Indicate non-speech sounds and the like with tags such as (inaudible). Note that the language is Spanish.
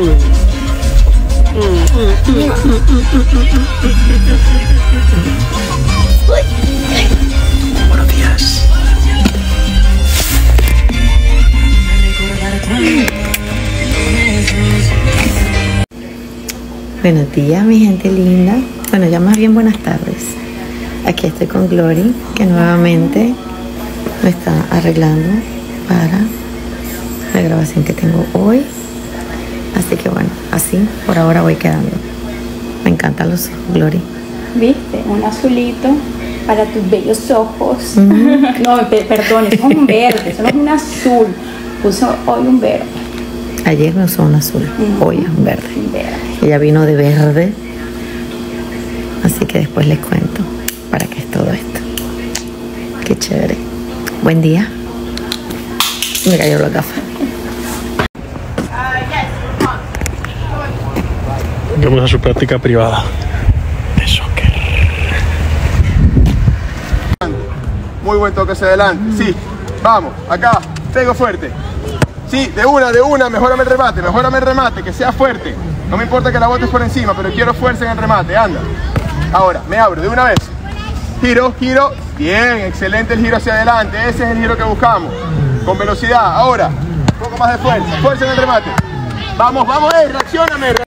Buenos días. Buenos días, mi gente linda. Bueno, ya más bien buenas tardes. Aquí estoy con Glory, que nuevamente me está arreglando para la grabación que tengo hoy Así que bueno, así por ahora voy quedando. Me encantan los Glory. ¿Viste? Un azulito para tus bellos ojos. (laughs) no, pe- perdón, eso es un verde, eso no es un azul. Puso hoy un verde. Ayer me usó un azul, hoy es un verde. Verde. Ella vino de verde. Así que después les cuento para qué es todo esto. Qué chévere. Buen día. Me cayó la gafa. Vamos a su práctica privada de soccer. Muy buen toque hacia adelante. Sí, vamos, acá, pego fuerte. Sí, de una, de una, mejorame el remate, mejorame el remate, que sea fuerte. No me importa que la botes por encima, pero quiero fuerza en el remate, anda. Ahora, me abro de una vez. Giro, giro. Bien, excelente el giro hacia adelante. Ese es el giro que buscamos. Con velocidad. Ahora, un poco más de fuerza. Fuerza en el remate. Vamos, vamos, eh, reaccioname.